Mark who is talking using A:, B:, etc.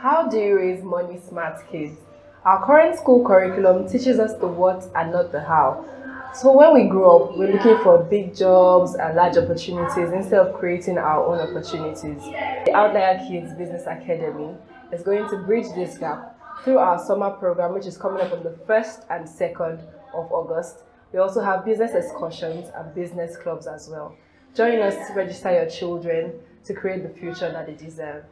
A: How do you raise money smart kids? Our current school curriculum teaches us the what and not the how. So when we grow up, we're looking for big jobs and large opportunities instead of creating our own opportunities. The Outlier Kids Business Academy is going to bridge this gap through our summer program, which is coming up on the 1st and 2nd of August. We also have business excursions and business clubs as well. Join us to register your children to create the future that they deserve.